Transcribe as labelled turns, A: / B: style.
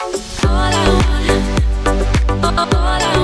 A: All I want, all I want.